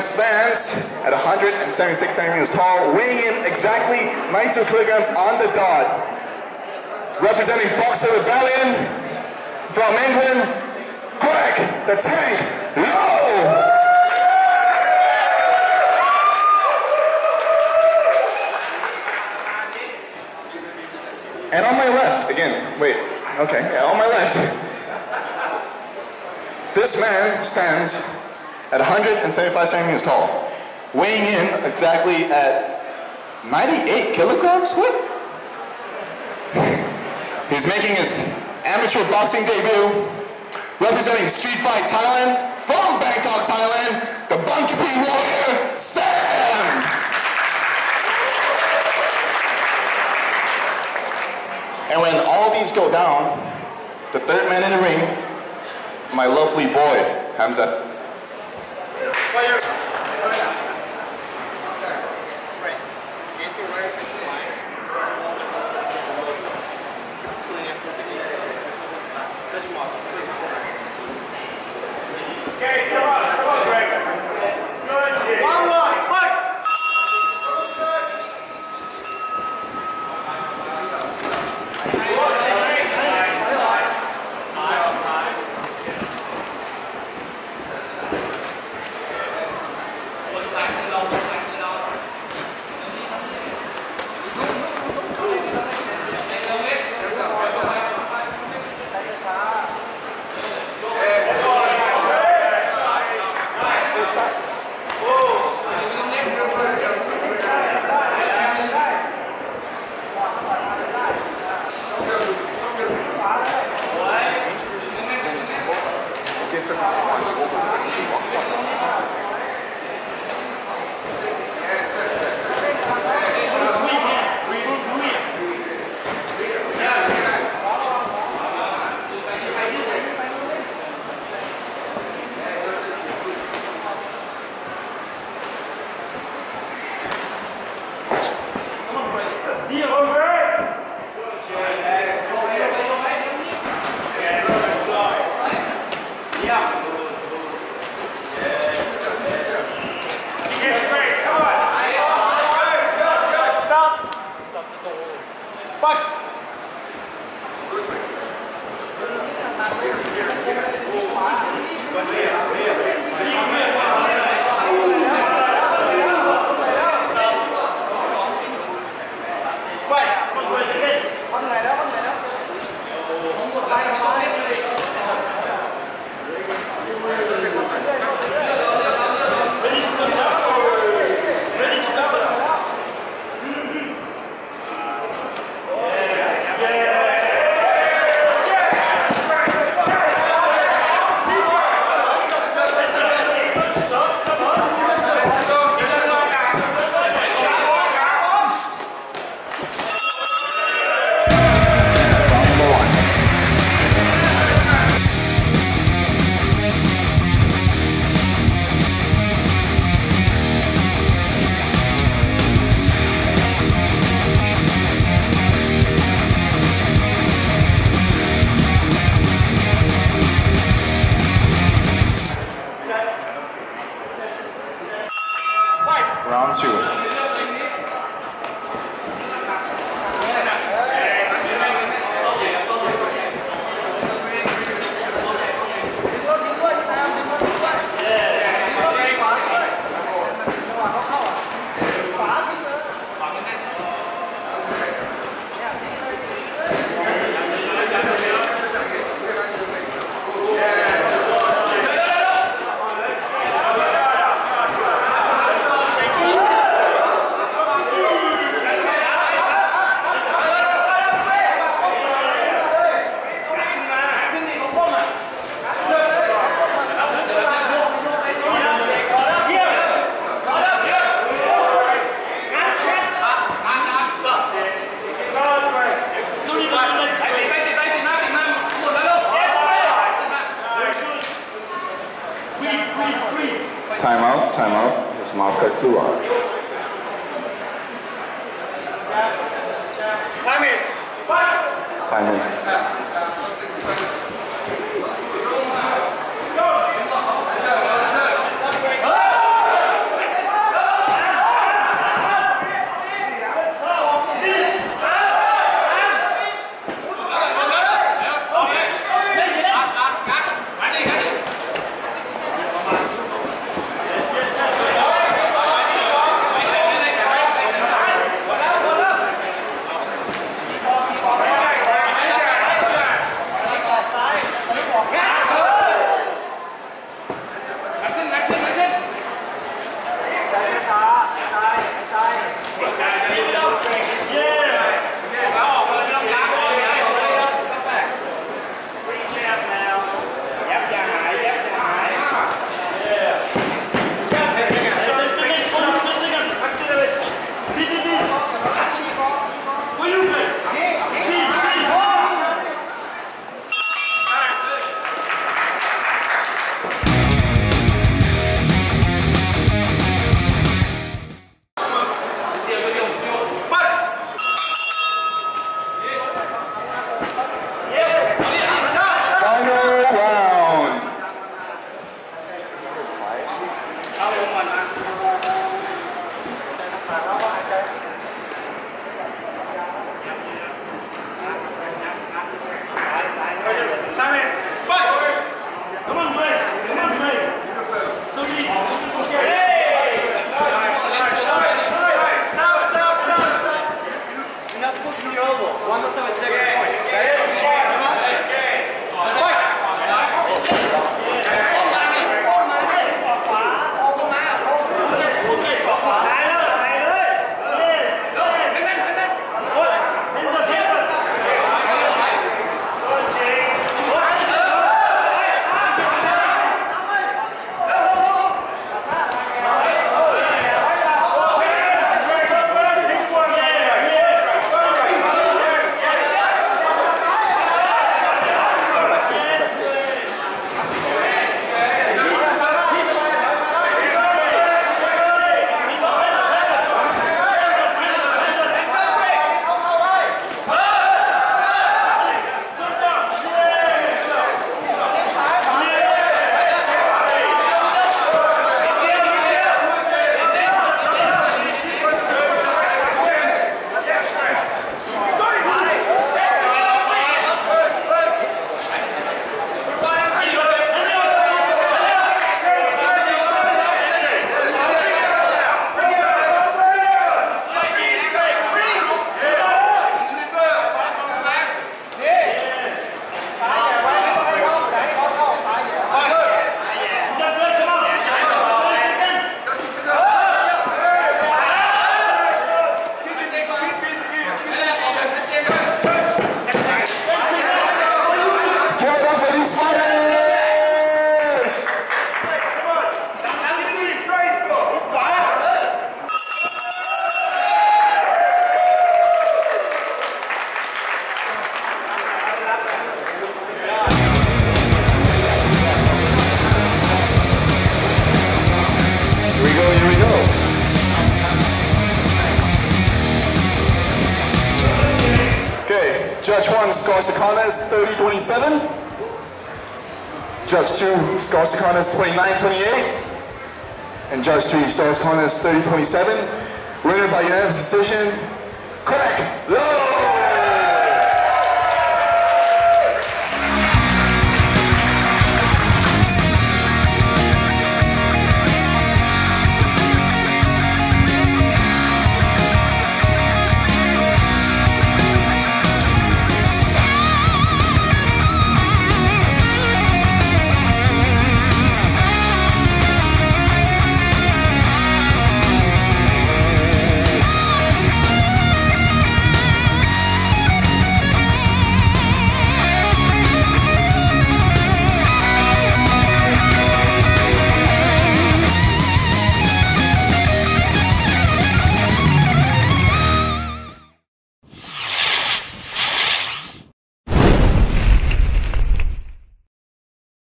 stands at 176 centimeters tall, weighing in exactly 92 kilograms on the dot. Representing Boxer Rebellion from England, Greg the Tank Lowe. And on my left, again, wait, okay, yeah, on my left, this man stands at 175 centimeters tall, weighing in exactly at 98 kilograms? What? He's making his amateur boxing debut, representing Street Fight Thailand, from Bangkok, Thailand, the Bangkapi Warrior, Sam! And when all these go down, the third man in the ring, my lovely boy, Hamza. Bom dia. His mouth 1, Scar Sakanas, 30-27. Judge 2, Scar Sakanas, 29-28. And Judge 3, Scar Sakanas, 30-27. Winner by unanimous decision, Greg Lowe!